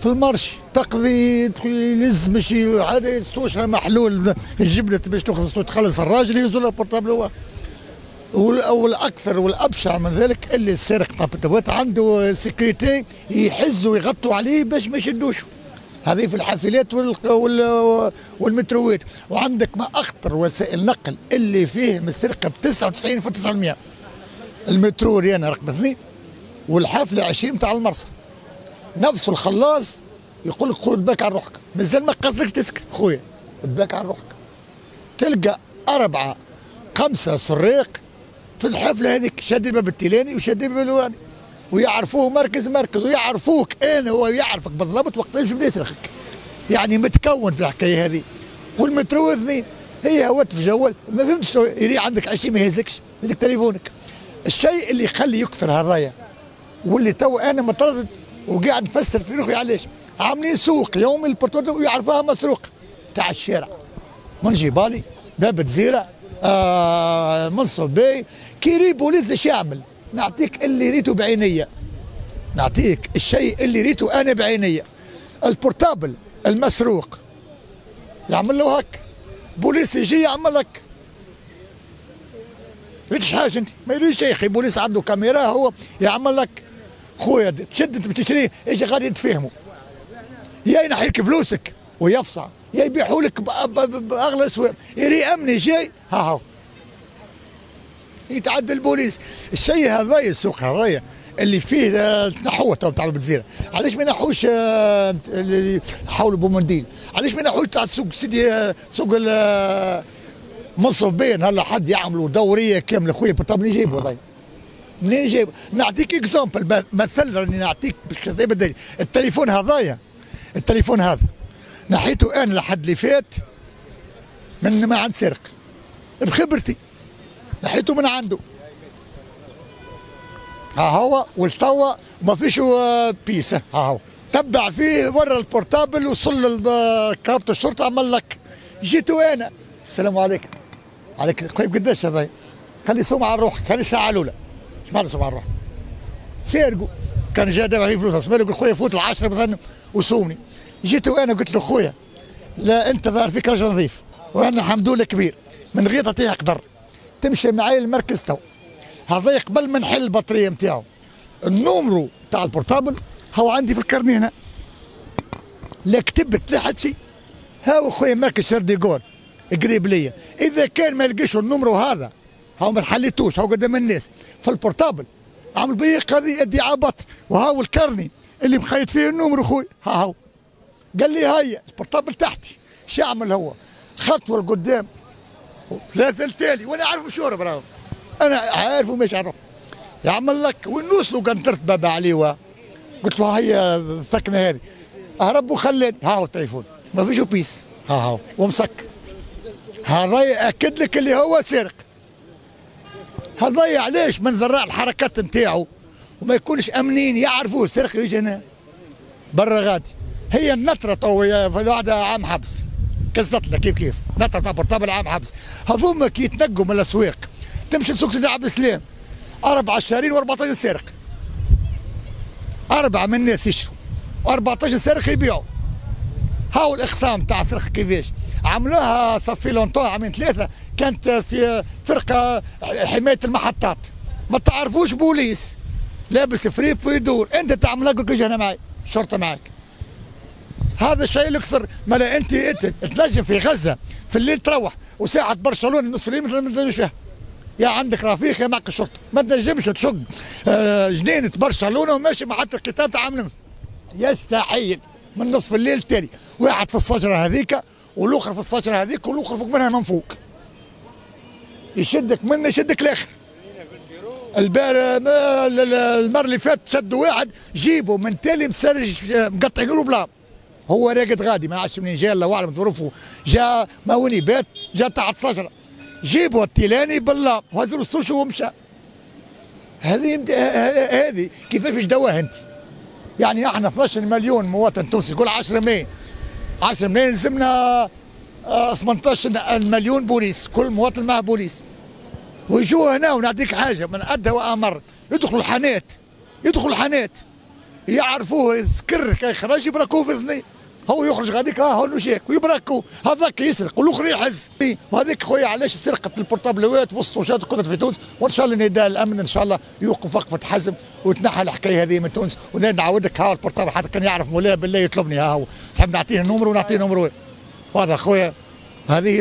في المرش تقضي يلز مش هذا يستوشها محلول الجبنة باش تاخذ تخلص الراجل يهزوا له البورتابل والأكثر والأبشع من ذلك اللي السارق طابت. عنده سكرتي يحزوا ويغطوا عليه باش ما يشدوش. هذه في الحافلات والمتروات وعندك ما أخطر وسائل نقل اللي فيه السرقة ب 99.9% المترو ريانا رقم اثنين والحافلة 20 تاع المرسى. نفس الخلاص يقول لك خذ باك على روحك. مازال ما قصدك تسكت. خويا باك على روحك. تلقى أربعة خمسة سراق في الحفلة هذيك شادين الباب التيلاني وشادين الباب الواني. ويعرفوه مركز مركز ويعرفوك أنا هو يعرفك بالضبط وقت يمشي بدا يسرقك. يعني متكون في الحكاية هذه. والمترو اثنين هي هوت في جوال ما فهمتش يري عندك عشي ما يهزكش. يهزك تليفونك. الشيء اللي يخلي يكثر هذايا واللي تو أنا متردد وقاعد نفسر في روحي علاش. عاملين سوق يوم البرتوت ويعرفوها مسروق. تاع الشارع. من جبالي باب الجزيرة آه منصب بي كيري بوليس إيش يعمل نعطيك اللي ريته بعيني نعطيك الشيء اللي ريته أنا بعيني البورتابل المسروق. يعمل له هك بوليس يجي يعمل لك. إيش حاجة أنت؟ ما يدريش يا أخي بوليس عنده كاميرا هو يعمل لك. خويا تشد بتشتريه إيش غادي يتفهموا يا ينحي لك فلوسك ويفصع يا يبيعوا لك بأغلى اسواق يري أمني جاي ها هاو يتعدى البوليس. الشيء هذا السوق هذايا اللي فيه تنحوه تو تاع البزيره علاش ما ينحوش آه، اللي حول بومنديل علاش ما ينحوش تاع السوق سيدي آه، سوق مصر بين هلا حد يعملوا دورية كاملة. خويا منين جايبه هذا منين جايبه نعطيك exemple مثل راني نعطيك التليفون هذايا. التليفون هذا. نحيته أنا لحد اللي فات من ما عند سرق. بخبرتي. نحيته من عنده. ها هو والتوا ما فيش puce ها هو. تبع فيه ورا ال portable وصل كابة الشرطة عمل لك. جيتوا أنا. السلام عليكم. عليك طيب قداش هذا خلي سمعة على روحك. خلي الساعة الأولى. سمعة على روحك سي رقوا كان جا دابا فيه فلوس اسمع يقول خويا فوت العشرة مثلا وصومني. جيت وأنا قلت له خويا لا أنت ظاهر فيك راجل نظيف وأنا الحمد لله كبير من غير تعطيه قدر تمشي معايا المركز تو. هذا قبل ما نحل البطاريه نتاعو ال numéro تاع ال portable هو عندي في ال carnet هنا. لا كتبت لا حد شيء. هاو خويا مركز شارل ديغول قريب ليا. إذا كان ما لقيش ال numéro هذا هاو ما حليتوش هاو قدام الناس. في ال portable. عمل بي قضية ادعاء باطل وهاو ال carnet اللي مخيط فيه ال numéro خويا ها هاو. قال لي هيا ال portable تحتي. شو يعمل هو؟ خطوة لقدام. ثلاثة التالي وأنا عارف شو براو أنا عارف ومش عارف يعمل لك ونوصلوا قنطرت بابا عليه قلت له هيا الثكنه هذه. هرب وخلاني ها هو التليفون. ما فيش بيس ها هو ومسك. هذا يأكد لك اللي هو سرق هذا علاش من ذراع الحركات نتاعو؟ وما يكونش أمنين يعرفوه. سرق يجي هنا برا غادي. هي النطره تو في عام حبس. كزت لك كيف كيف. نطره تاع portable عام حبس. هذوما كي يتنقوا من الأسواق تمشي لسوق سيدي عبد السلام. أربع شهرين و14 سارق. أربعة من الناس يشروا. و14 سارق يبيعوا. هاو الإقسام تاع سرق كيفاش؟ عملوها ça fait longtemps عامين ثلاثة. كانت في فرقة حماية المحطات. ما تعرفوش بوليس. لابس فريب ويدور انت تعمل لك أنا معي الشرطه معك هذا الشيء اللي أكثر ما أنت تنجم في غزة. في الليل تروح. وساعة برشلونة نصف الليل ما تنجمش يا عندك رفيق يا معك الشرطة. ما تنجمش تشق آه، جنينة برشلونة وماشي مع حتى القتال تعامل يستحيل. من نصف الليل التالي. واحد في الشجره هذيك. والاخر في الشجره هذيك والاخر فوق منها من فوق. يشدك من يشدك الآخر المر اللي فات شدوا واحد جيبوا من تالي مسرج مقطعين له بلا هو راقد غادي ما عادش منين جا الله اعلم ظروفه. جاء ما وين بات جاء تحت الشجره جيبوا التيلاني بالله وهزوا السوشي ومشى. هذه هذه كيفاش دواها انت؟ يعني إحنا 12 مليون مواطن تونسي كل 10 ملايين 10 ملايين لزمنا 18 آه، مليون بوليس كل مواطن معه بوليس. ويجوا هنا ونعطيك حاجة من أدى وأمر. يدخلوا الحانات يدخلوا الحانات. يعرفوه يسكر كي يخرج يبركوه في اذنيه هو يخرج غاديك ها هو نشيك ويبركوا هذاك يسرق والآخر يحز. وهذيك خويا علاش سرقت البورتابلوات وسط كنت في تونس. وإن شاء الله نداء الأمن إن شاء الله يوقف وقفة حزم وتنحى الحكاية هذه من تونس. ونعاودك ها ال portable حتى كان يعرف مولاه بالله يطلبني ها هو. تحب نعطيه النمر ونعطيه نمر واضح خويا هذه